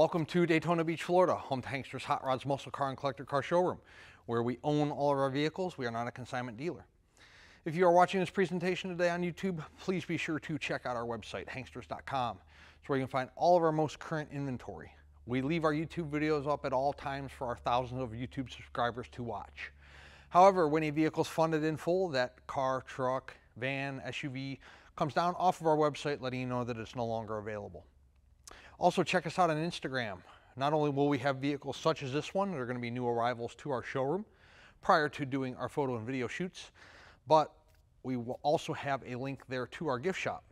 Welcome to Daytona Beach, Florida, home to Hanksters Hot Rods Muscle Car and Collector Car Showroom, where we own all of our vehicles. We are not a consignment dealer. If you are watching this presentation today on YouTube, please be sure to check out our website, hanksters.com. It's where you can find all of our most current inventory. We leave our YouTube videos up at all times for our thousands of YouTube subscribers to watch. However, when a vehicle is funded in full, that car, truck, van, SUV comes down off of our website letting you know that it's no longer available. Also check us out on Instagram. Not only will we have vehicles such as this one, that are going to be new arrivals to our showroom prior to doing our photo and video shoots, but we will also have a link there to our gift shop,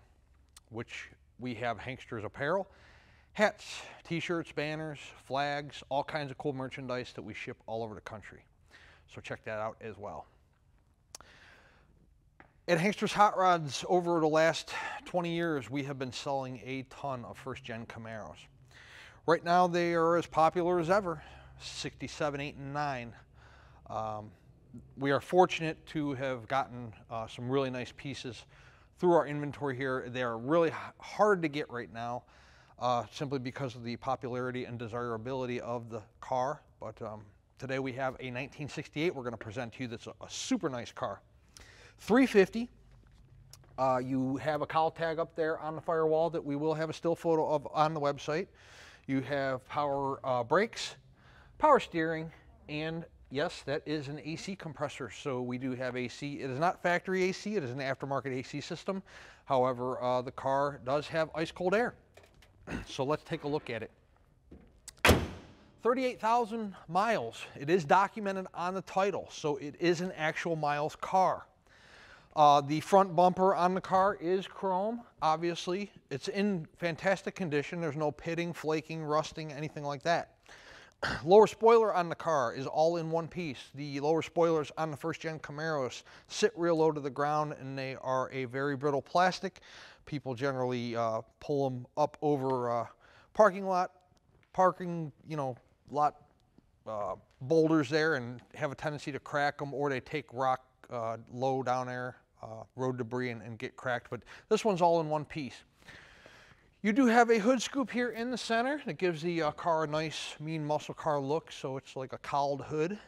which we have Hanksters apparel, hats, t-shirts, banners, flags, all kinds of cool merchandise that we ship all over the country. So check that out as well. At Hanksters Hot Rods, over the last 20 years, we have been selling a ton of first-gen Camaros. Right now, they are as popular as ever, 67, 8, and 9. Um, we are fortunate to have gotten uh, some really nice pieces through our inventory here. They are really hard to get right now, uh, simply because of the popularity and desirability of the car. But um, today we have a 1968 we're going to present to you that's a, a super nice car. 350. Uh, you have a cowl tag up there on the firewall that we will have a still photo of on the website. You have power uh, brakes, power steering, and yes, that is an AC compressor. So we do have AC. It is not factory AC. It is an aftermarket AC system. However, uh, the car does have ice cold air. so let's take a look at it. 38,000 miles. It is documented on the title, so it is an actual miles car. Uh, the front bumper on the car is chrome, obviously. It's in fantastic condition. There's no pitting, flaking, rusting, anything like that. lower spoiler on the car is all in one piece. The lower spoilers on the first gen Camaros sit real low to the ground and they are a very brittle plastic. People generally uh, pull them up over uh, parking lot, parking, you know, lot uh, boulders there and have a tendency to crack them or they take rock uh, low down there uh, road debris and, and, get cracked, but this one's all in one piece. You do have a hood scoop here in the center that gives the uh, car a nice mean muscle car look, so it's like a cowled hood.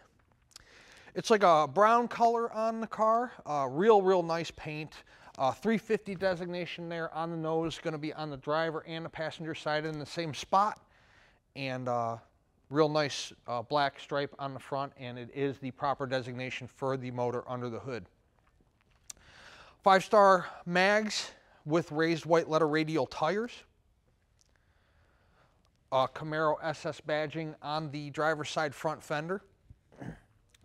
It's like a brown color on the car, uh, real, real nice paint. Uh, 350 designation there on the nose, going to be on the driver and the passenger side in the same spot. And uh, real nice uh, black stripe on the front, and it is the proper designation for the motor under the hood. Five star mags with raised white letter radial tires. Camaro SS badging on the driver's side front fender.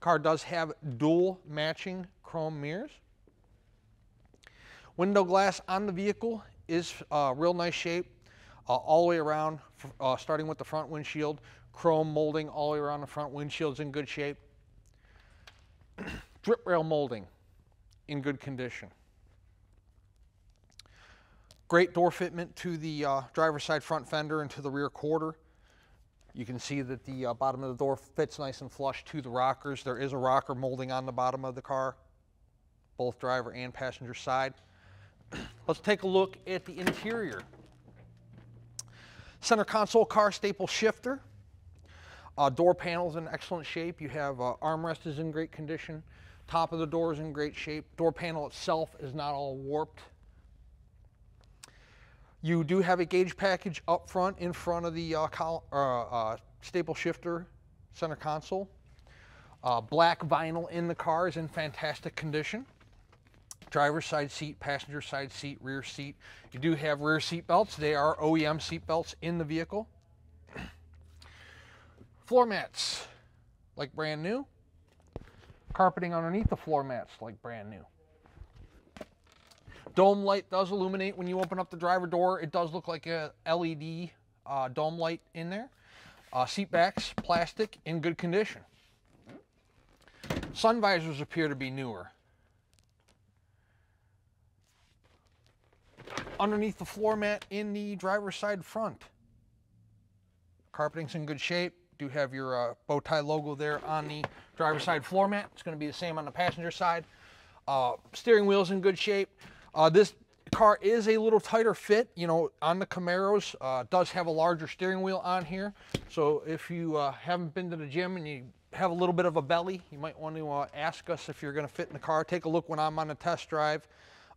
Car does have dual matching chrome mirrors. Window glass on the vehicle is uh, real nice shape uh, all the way around, uh, starting with the front windshield. Chrome molding all the way around the front windshield's in good shape. Drip rail molding in good condition. Great door fitment to the uh, driver's side front fender and to the rear quarter. You can see that the uh, bottom of the door fits nice and flush to the rockers. There is a rocker molding on the bottom of the car, both driver and passenger side. Let's take a look at the interior. Center console car staple shifter. Uh, door panels in excellent shape. You have uh, armrest is in great condition. Top of the door is in great shape. Door panel itself is not all warped. You do have a gauge package up front in front of the uh, uh, uh, staple shifter center console. Uh, black vinyl in the car is in fantastic condition. Driver's side seat, passenger side seat, rear seat. You do have rear seat belts. They are OEM seat belts in the vehicle. Floor mats, like brand new. Carpeting underneath the floor mats, like brand new. Dome light does illuminate when you open up the driver door. It does look like a LED uh, dome light in there. Uh, seat backs, plastic, in good condition. Sun visors appear to be newer. Underneath the floor mat in the driver's side front. Carpeting's in good shape. Do have your uh, bow tie logo there on the driver's side floor mat. It's going to be the same on the passenger side. Uh, steering wheel's in good shape. Uh, this car is a little tighter fit, you know, on the Camaros. Uh, does have a larger steering wheel on here. So if you uh, haven't been to the gym and you have a little bit of a belly, you might want to uh, ask us if you're going to fit in the car. Take a look when I'm on a test drive.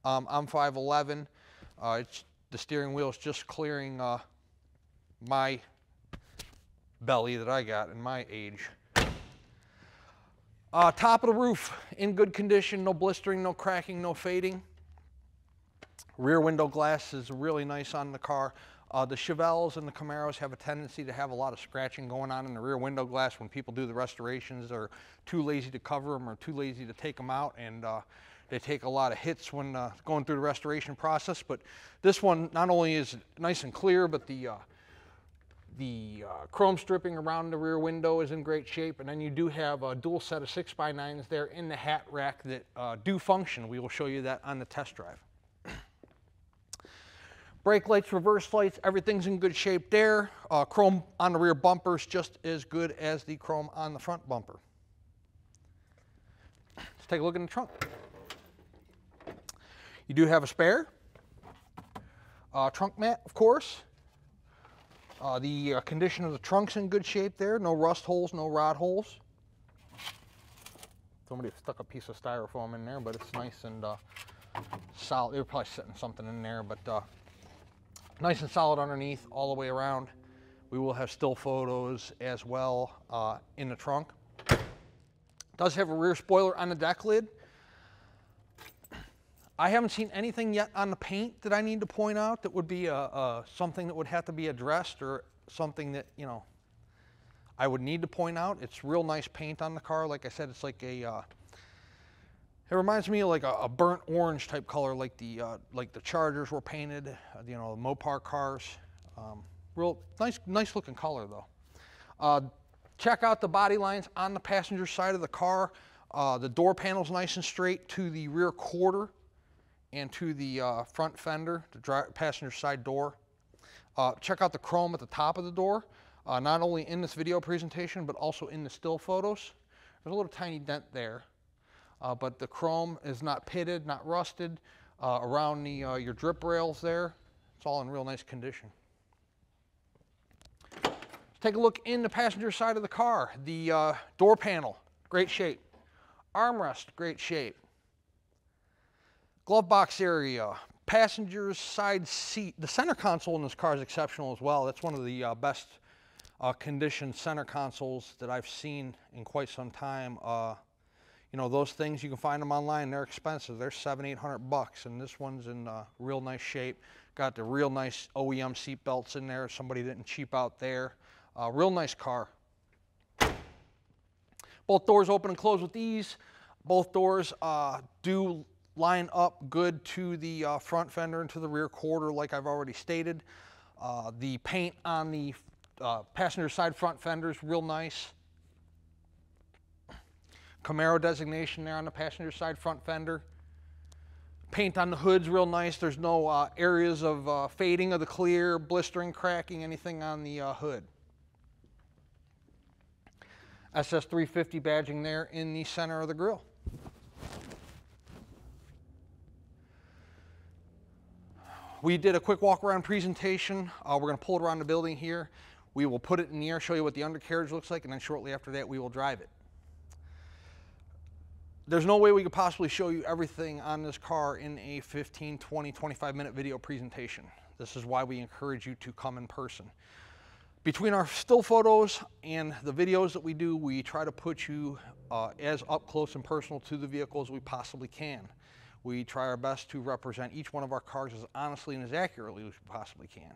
Um, I'm 5'11". Uh, it's, the steering wheel is just clearing uh, my belly that I got in my age. Uh, top of the roof in good condition, no blistering, no cracking, no fading. Rear window glass is really nice on the car. Uh, the Chevelles and the Camaros have a tendency to have a lot of scratching going on in the rear window glass when people do the restorations. They're too lazy to cover them or too lazy to take them out and uh, they take a lot of hits when uh, going through the restoration process. But this one not only is nice and clear, but the uh, the uh, chrome stripping around the rear window is in great shape, and then you do have a dual set of 6x9s there in the hat rack that uh, do function. We will show you that on the test drive. Brake lights, reverse lights, everything's in good shape there. Uh, chrome on the rear bumpers just as good as the chrome on the front bumper. Let's take a look in the trunk. You do have a spare. Uh, trunk mat, of course. Uh, the uh, condition of the trunk's in good shape there. No rust holes, no rot holes. Somebody stuck a piece of styrofoam in there, but it's nice and uh, solid. They were probably setting something in there, but uh, nice and solid underneath all the way around. We will have still photos as well uh, in the trunk. Does have a rear spoiler on the deck lid. I haven't seen anything yet on the paint that I need to point out that would be a, a, something that would have to be addressed or something that, you know, I would need to point out. It's real nice paint on the car. Like I said, it's like a, uh, it reminds me of like a, a, burnt orange type color like the, uh, like the Chargers were painted, uh, you know, the Mopar cars. Um, real nice, nice looking color though. Uh, check out the body lines on the passenger side of the car. Uh, the door panel's nice and straight to the rear quarter and to the uh, front fender, the passenger side door. Uh, check out the chrome at the top of the door, uh, not only in this video presentation, but also in the still photos. There's a little tiny dent there, uh, but the chrome is not pitted, not rusted. Uh, around the, uh, your drip rails there, it's all in real nice condition. Let's take a look in the passenger side of the car. The door panel, great shape. Armrest, great shape. Glove box area, passenger's side seat. The center console in this car is exceptional as well. That's one of the uh, best uh, conditioned center consoles that I've seen in quite some time. Uh, you know, those things, you can find them online. They're expensive. They're seven, eight hundred bucks, and this one's in uh, real nice shape. Got the real nice OEM seat belts in there. Somebody didn't cheap out there. Uh, real nice car. Both doors open and close with ease. Both doors uh, do line up good to the uh, front fender and to the rear quarter like I've already stated. Uh, the paint on the uh, passenger side front fender is real nice. Camaro designation there on the passenger side front fender. Paint on the hood's real nice. There's no uh, areas of uh, fading of the clear, blistering, cracking, anything on the uh, hood. SS350 badging there in the center of the grill. we did a quick walk around presentation. Uh, we're going to pull it around the building here. We will put it in the air, show you what the undercarriage looks like, and then shortly after that we will drive it. There's no way we could possibly show you everything on this car in a 15, 20, 25 minute video presentation. This is why we encourage you to come in person. Between our still photos and the videos that we do, we try to put you uh, as up close and personal to the vehicle as we possibly can. We try our best to represent each one of our cars as honestly and as accurately as we possibly can.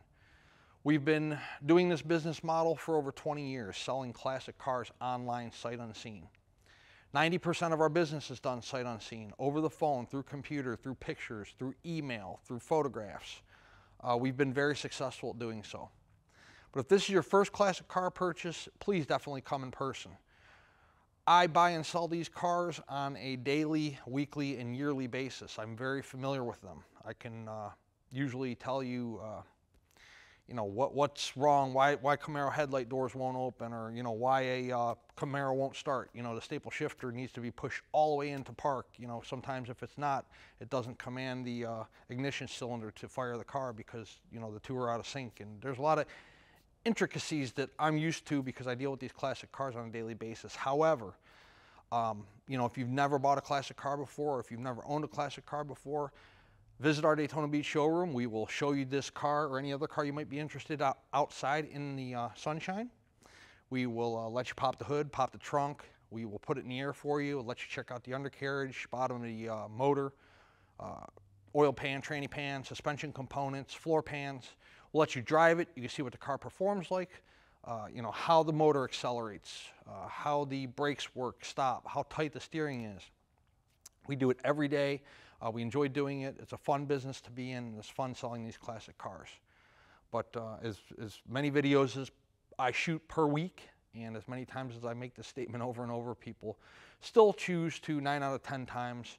We've been doing this business model for over 20 years, selling classic cars online, sight unseen. 90% of our business is done sight unseen, over the phone, through computer, through pictures, through email, through photographs. Uh, we've been very successful at doing so. But if this is your first classic car purchase, please definitely come in person. I buy and sell these cars on a daily, weekly, and yearly basis. I'm very familiar with them. I can uh, usually tell you, uh, you know, what, what's wrong, why, why Camaro headlight doors won't open, or, you know, why a uh, Camaro won't start. You know, the staple shifter needs to be pushed all the way into park. You know, sometimes if it's not, it doesn't command the uh, ignition cylinder to fire the car because, you know, the two are out of sync. And there's a lot of intricacies that I'm used to because I deal with these classic cars on a daily basis. However, um, you know, if you've never bought a classic car before, or if you've never owned a classic car before, Visit our Daytona Beach showroom. We will show you this car or any other car you might be interested out, outside in the uh, sunshine. We will uh, let you pop the hood, pop the trunk. We will put it in the air for you, let you check out the undercarriage, bottom of the uh, motor, uh, oil pan, tranny pan, suspension components, floor pans. We'll let you drive it. You can see what the car performs like. Uh, you know, how the motor accelerates, uh, how the brakes work, stop, how tight the steering is. We do it every day. Uh, we enjoy doing it. It's a fun business to be in. It's fun selling these classic cars. But uh, as, as many videos as I shoot per week, and as many times as I make this statement over and over, people still choose to, nine out of 10 times,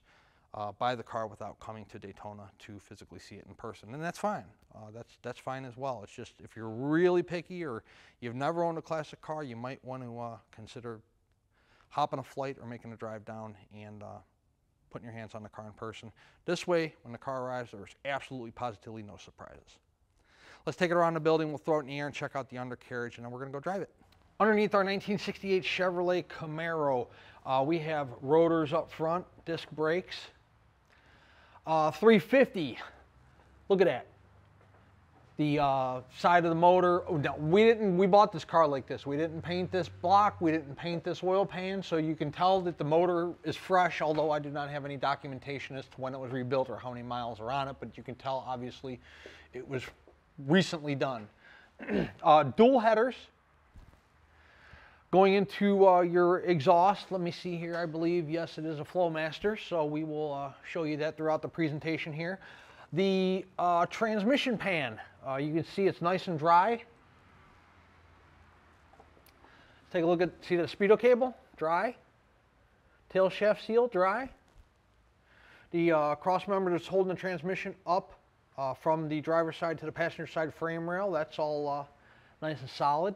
uh, buy the car without coming to Daytona to physically see it in person. And that's fine. Uh, that's, that's fine as well. It's just if you're really picky or you've never owned a classic car, you might want to uh, consider hopping a flight or making a drive down and uh, putting your hands on the car in person. This way, when the car arrives, there's absolutely positively no surprises. Let's take it around the building, we'll throw it in the air and check out the undercarriage, and then we're gonna go drive it. Underneath our 1968 Chevrolet Camaro, uh, we have rotors up front, disc brakes, uh, 350. Look at that the uh, side of the motor. Oh, we didn't. We bought this car like this. We didn't paint this block. We didn't paint this oil pan, so you can tell that the motor is fresh. Although I do not have any documentation as to when it was rebuilt or how many miles are on it, but you can tell obviously it was recently done. uh, dual headers. Going into uh, your exhaust, let me see here, I believe, yes, it is a Flowmaster, so we will uh, show you that throughout the presentation here. The uh, transmission pan, uh, you can see it's nice and dry. Take a look at, see the speedo cable, dry. Tail shaft seal, dry. The uh, cross member that's holding the transmission up uh, from the driver's side to the passenger side frame rail, that's all uh, nice and solid.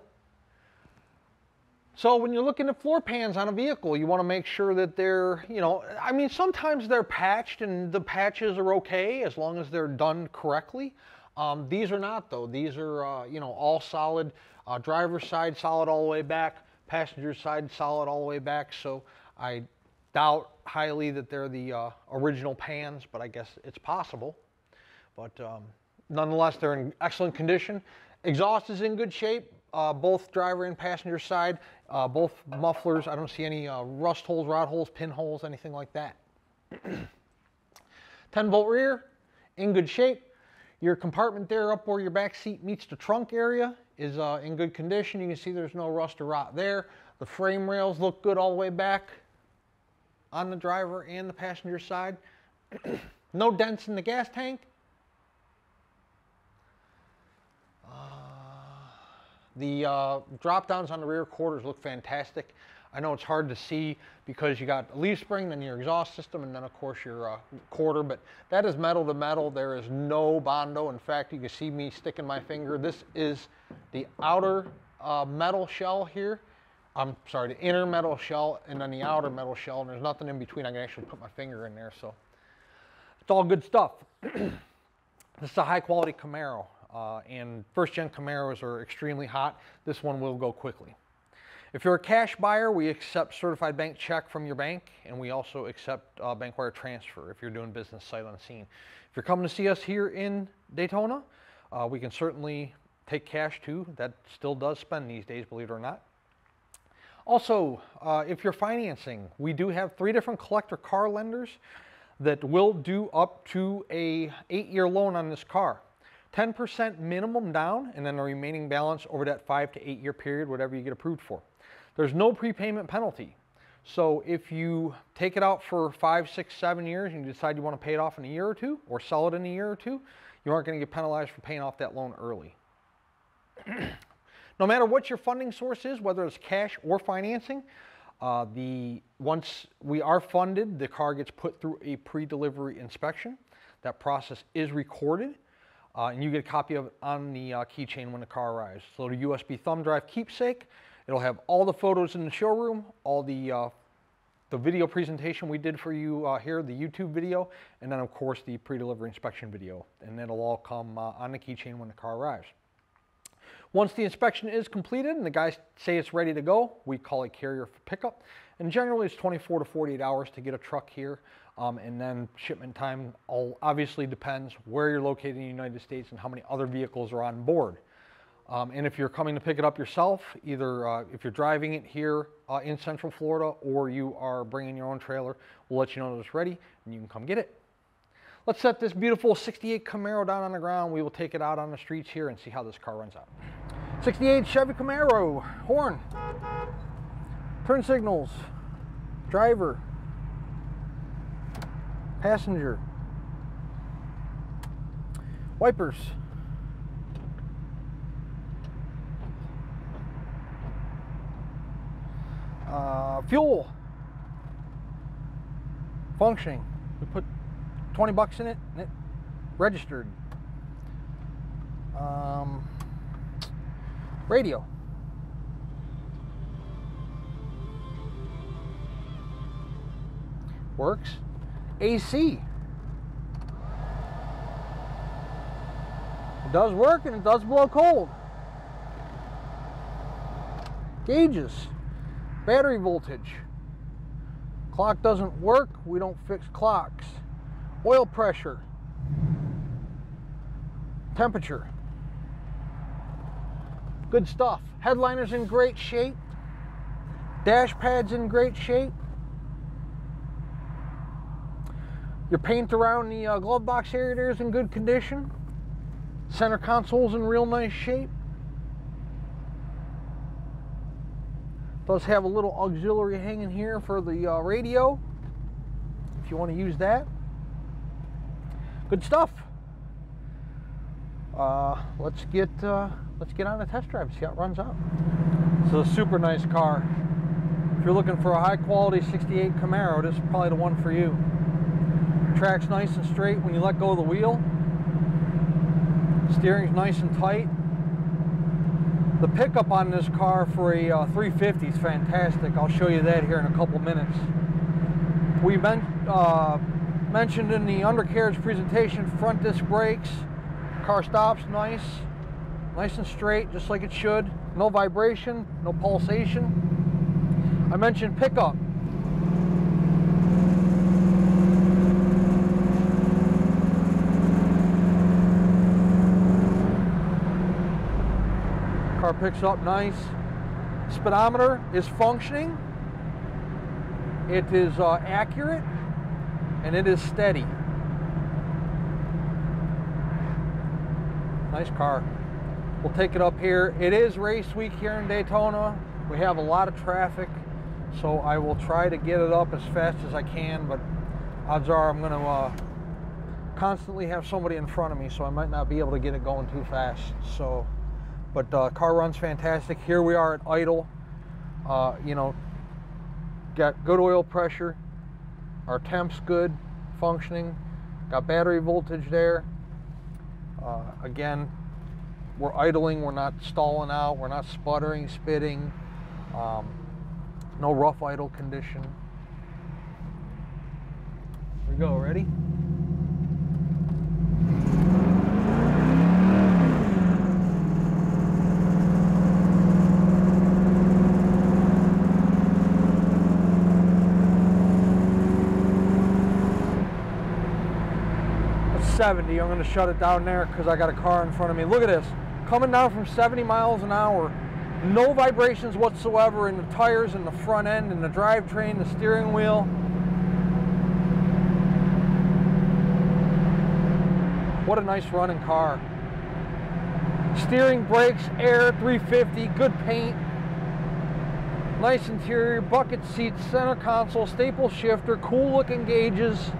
So when you're looking at floor pans on a vehicle, you want to make sure that they're, you know, I mean, sometimes they're patched and the patches are okay as long as they're done correctly. Um, these are not though. These are, uh, you know, all solid. Uh, driver's side solid all the way back. Passenger side solid all the way back. So I doubt highly that they're the uh, original pans, but I guess it's possible. But um, nonetheless, they're in excellent condition. Exhaust is in good shape uh, both driver and passenger side, uh, both mufflers. I don't see any uh, rust holes, rod holes, pinholes, anything like that. 10 bolt rear, in good shape. Your compartment there up where your back seat meets the trunk area is uh, in good condition. You can see there's no rust or rot there. The frame rails look good all the way back on the driver and the passenger side. no dents in the gas tank. The uh, drop downs on the rear quarters look fantastic. I know it's hard to see because you got the leaf spring, then your exhaust system, and then of course your uh, quarter, but that is metal to metal. There is no Bondo. In fact, you can see me sticking my finger. This is the outer uh, metal shell here. I'm sorry, the inner metal shell and then the outer metal shell, and there's nothing in between. I can actually put my finger in there, so it's all good stuff. this is a high quality Camaro. Uh, and first gen Camaros are extremely hot. This one will go quickly. If you're a cash buyer, we accept certified bank check from your bank, and we also accept uh, bank wire transfer if you're doing business sight unseen. If you're coming to see us here in Daytona, uh, we can certainly take cash too. That still does spend these days, believe it or not. Also, uh, if you're financing, we do have three different collector car lenders that will do up to a eight-year loan on this car. 10% minimum down and then the remaining balance over that five to eight year period, whatever you get approved for. There's no prepayment penalty. So if you take it out for five, six, seven years and you decide you want to pay it off in a year or two or sell it in a year or two, you aren't going to get penalized for paying off that loan early. no matter what your funding source is, whether it's cash or financing, uh, the once we are funded, the car gets put through a pre-delivery inspection. That process is recorded uh, and you get a copy of it on the uh, keychain when the car arrives. So the USB thumb drive keepsake, it'll have all the photos in the showroom, all the uh, the video presentation we did for you uh, here, the YouTube video, and then of course the pre-delivery inspection video. And it'll all come uh, on the keychain when the car arrives. Once the inspection is completed and the guys say it's ready to go, we call it carrier for pickup. And generally it's 24 to 48 hours to get a truck here. Um, and then shipment time all obviously depends where you're located in the United States and how many other vehicles are on board. Um, and if you're coming to pick it up yourself, either uh, if you're driving it here uh, in Central Florida or you are bringing your own trailer, we'll let you know that it's ready and you can come get it. Let's set this beautiful 68 Camaro down on the ground. We will take it out on the streets here and see how this car runs out. 68 Chevy Camaro, horn, turn signals, driver, passenger, wipers, uh, fuel, functioning. We put 20 bucks in it and it registered. Um, radio. Works. AC. It does work and it does blow cold. Gauges. Battery voltage. Clock doesn't work, we don't fix clocks. Oil pressure. Temperature. Good stuff. Headliner's in great shape. Dash pad's in great shape. Your paint around the uh, glove box area there is in good condition. Center console's in real nice shape. Does have a little auxiliary hanging here for the uh, radio, if you want to use that. Good stuff. Uh, let's get uh, let's get on a test drive, see how it runs out. It's a super nice car. If you're looking for a high quality 68 Camaro, this is probably the one for you. Track's nice and straight when you let go of the wheel. Steering's nice and tight. The pickup on this car for a uh, 350 is fantastic. I'll show you that here in a couple minutes. We men uh, mentioned in the undercarriage presentation front disc brakes. Car stops nice, nice and straight, just like it should. No vibration, no pulsation. I mentioned pickup. Picks up nice. Speedometer is functioning. It is uh, accurate and it is steady. Nice car. We'll take it up here. It is race week here in Daytona. We have a lot of traffic, so I will try to get it up as fast as I can, but odds are I'm going to uh, constantly have somebody in front of me, so I might not be able to get it going too fast. So but uh, car runs fantastic. Here we are at idle. Uh, you know, got good oil pressure. Our temp's good, functioning. Got battery voltage there. Uh, again, we're idling. We're not stalling out. We're not sputtering, spitting. Um, no rough idle condition. Here we go. Ready? 70. I'm going to shut it down there because I got a car in front of me. Look at this. Coming down from 70 miles an hour. No vibrations whatsoever in the tires, in the front end, in the drivetrain, the steering wheel. What a nice running car. Steering, brakes, air, 350, good paint. Nice interior, bucket seats, center console, staple shifter, cool looking gauges.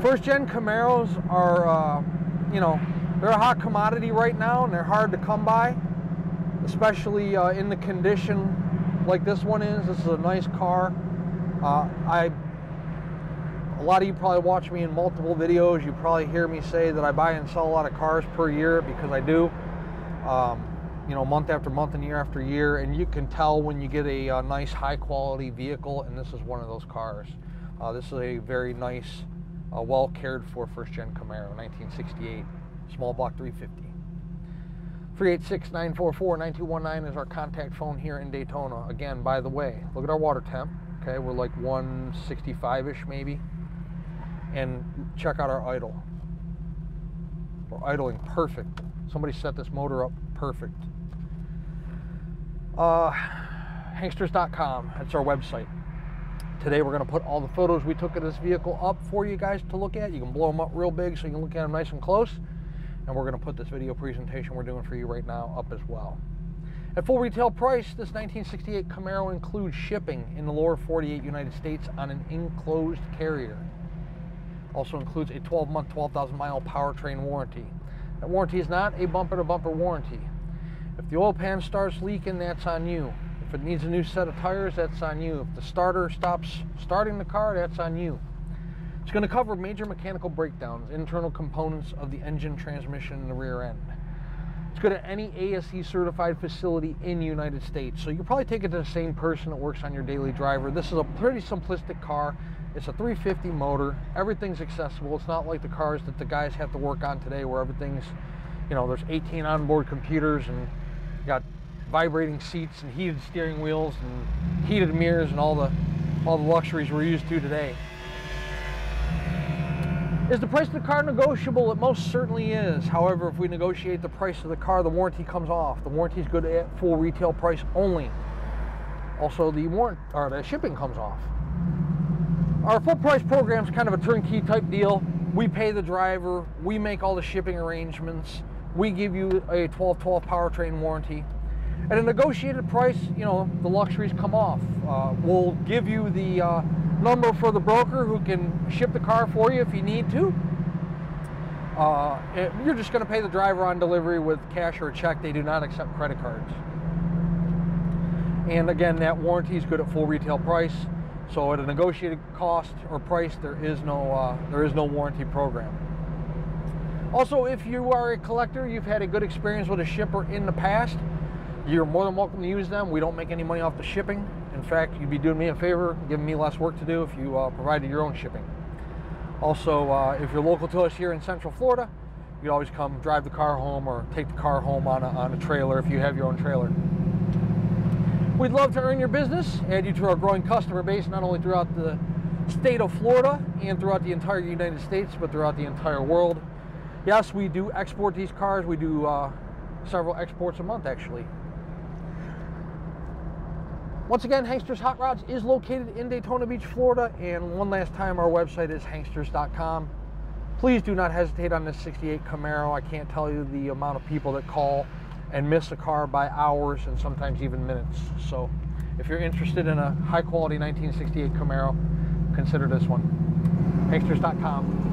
First gen Camaros are, uh, you know, they're a hot commodity right now and they're hard to come by, especially uh, in the condition like this one is. This is a nice car. Uh, I a lot of you probably watch me in multiple videos. You probably hear me say that I buy and sell a lot of cars per year because I do. Um, you know, month after month and year after year, and you can tell when you get a, a nice high quality vehicle, and this is one of those cars. Uh, this is a very nice, uh, well cared for first gen Camaro, 1968, small block 350. 386 944 9219 is our contact phone here in Daytona. Again, by the way, look at our water temp. Okay, we're like 165 ish maybe. And check out our idle. We're idling perfect. Somebody set this motor up perfect. Uh, Hanksters.com, that's our website. Today we're going to put all the photos we took of this vehicle up for you guys to look at. You can blow them up real big so you can look at them nice and close. And we're going to put this video presentation we're doing for you right now up as well. At full retail price, this 1968 Camaro includes shipping in the lower 48 United States on an enclosed carrier. Also includes a 12-month, 12,000 mile powertrain warranty. That warranty is not a bumper-to-bumper warranty. If the oil pan starts leaking, that's on you. If it needs a new set of tires, that's on you. If the starter stops starting the car, that's on you. It's going to cover major mechanical breakdowns, internal components of the engine, transmission, and the rear end. It's good at any ASE certified facility in the United States. So you probably take it to the same person that works on your daily driver. This is a pretty simplistic car. It's a 350 motor. Everything's accessible. It's not like the cars that the guys have to work on today where everything's, you know, there's 18 onboard computers and got vibrating seats and heated steering wheels and heated mirrors and all the all the luxuries we're used to today. Is the price of the car negotiable? It most certainly is. However, if we negotiate the price of the car, the warranty comes off. The warranty is good at full retail price only. Also, the warrant or the shipping comes off. Our full price program is kind of a turnkey type deal. We pay the driver, we make all the shipping arrangements, we give you a 1212 powertrain warranty. At a negotiated price, you know, the luxuries come off. Uh, we'll give you the uh, number for the broker who can ship the car for you if you need to. Uh, you're just going to pay the driver on delivery with cash or check. They do not accept credit cards. And again, that warranty is good at full retail price. So at a negotiated cost or price, there is no uh, there is no warranty program. Also, if you are a collector, you've had a good experience with a shipper in the past, you're more than welcome to use them. We don't make any money off the shipping. In fact, you'd be doing me a favor, giving me less work to do if you uh, provided your own shipping. Also, uh, if you're local to us here in Central Florida, you can always come drive the car home or take the car home on a, on a trailer if you have your own trailer. We'd love to earn your business, add you to our growing customer base, not only throughout the state of Florida and throughout the entire United States, but throughout the entire world. Yes, we do export these cars. We do uh, several exports a month, actually. Once again, Hanksters Hot Rods is located in Daytona Beach, Florida. And one last time, our website is hanksters.com. Please do not hesitate on this 68 Camaro. I can't tell you the amount of people that call and miss a car by hours and sometimes even minutes. So if you're interested in a high quality 1968 Camaro, consider this one. Hanksters.com.